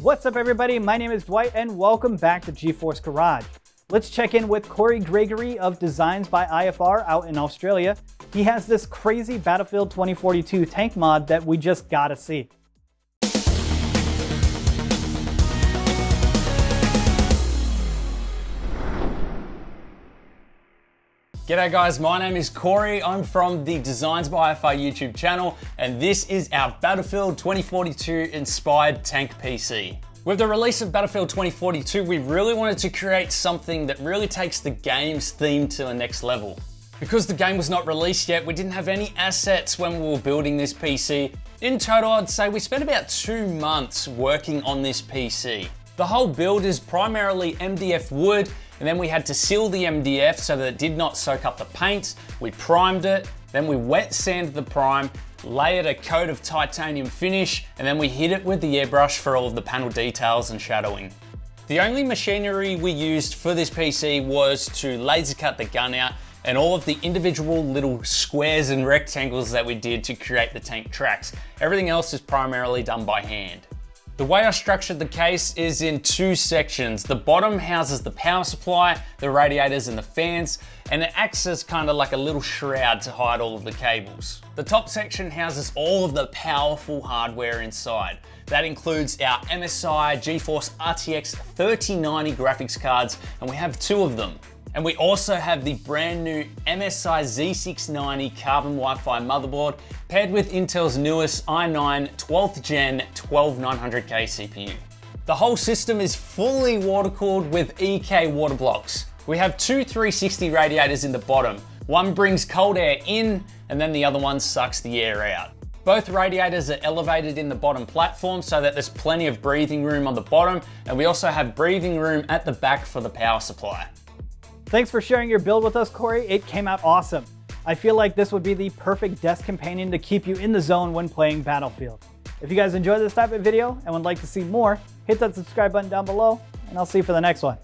What's up everybody, my name is Dwight and welcome back to GeForce Garage. Let's check in with Corey Gregory of Designs by IFR out in Australia. He has this crazy Battlefield 2042 tank mod that we just gotta see. G'day guys, my name is Corey. I'm from the Designs by IFR YouTube channel, and this is our Battlefield 2042 inspired tank PC. With the release of Battlefield 2042, we really wanted to create something that really takes the game's theme to the next level. Because the game was not released yet, we didn't have any assets when we were building this PC. In total, I'd say we spent about two months working on this PC. The whole build is primarily MDF wood and then we had to seal the MDF so that it did not soak up the paint. We primed it, then we wet sanded the prime, layered a coat of titanium finish, and then we hit it with the airbrush for all of the panel details and shadowing. The only machinery we used for this PC was to laser cut the gun out and all of the individual little squares and rectangles that we did to create the tank tracks. Everything else is primarily done by hand. The way I structured the case is in two sections. The bottom houses the power supply, the radiators and the fans, and it acts as kind of like a little shroud to hide all of the cables. The top section houses all of the powerful hardware inside. That includes our MSI GeForce RTX 3090 graphics cards, and we have two of them. And we also have the brand new MSI Z690 Carbon Wi-Fi motherboard paired with Intel's newest i9 12th gen 12900K CPU. The whole system is fully water cooled with EK water blocks. We have two 360 radiators in the bottom. One brings cold air in and then the other one sucks the air out. Both radiators are elevated in the bottom platform so that there's plenty of breathing room on the bottom and we also have breathing room at the back for the power supply. Thanks for sharing your build with us, Corey. It came out awesome. I feel like this would be the perfect desk companion to keep you in the zone when playing Battlefield. If you guys enjoy this type of video and would like to see more, hit that subscribe button down below, and I'll see you for the next one.